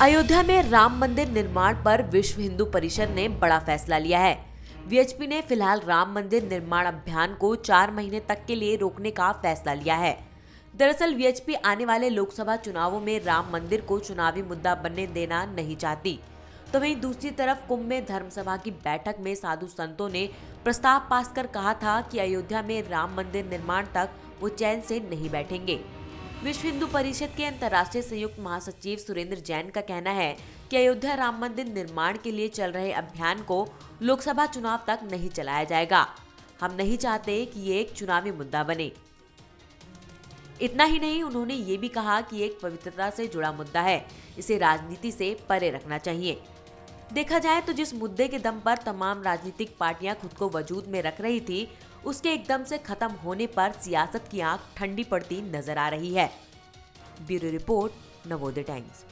अयोध्या में राम मंदिर निर्माण पर विश्व हिंदू परिषद ने बड़ा फैसला लिया है। वीएचपी ने फ़िलहाल राम मंदिर निर्माण अभियान को चार महीने तक के लिए रोकने का फैसला लिया है। दरअसल वीएचपी आने वाले लोकसभा चुनावों में राम मंदिर को चुनावी मुद्दा बनने देना नहीं चाहती। तो वहीं दूसरी तरफ़ कुंभ में धर्मसभा की बैठक में साधु संतों ने प्रस्ताव पास कर कहा था कि अयोध्या में राम मंदिर निर्माण तक वो चैन से नहीं बैठेंगे। विश्व हिंदू परिषद के अंतर्राष्ट्रीय संयुक्त महासचिव सुरेंद्र जैन का कहना है कि अयोध्या राम मंदिर निर्माण के लिए चल रहे अभियान को लोकसभा चुनाव तक नहीं चलाया जाएगा। हम नहीं चाहते कि ये एक चुनावी मुद्दा बने। इतना ही नहीं, उन्होंने ये भी कहा कि एक पवित्रता से जुड़ा मुद्दा है। इसे राजनीति से परे रखना चाहिए। देखा जाए तो जिस मुद्दे के दम पर तमाम राजनीतिक पार्टियाँ खुद को वजूद में रख रही थी, उसके एकदम से खत्म होने पर सियासत की आँख ठंडी पड़ती नज़र आ रही है। Bureau report, Navodaya Times.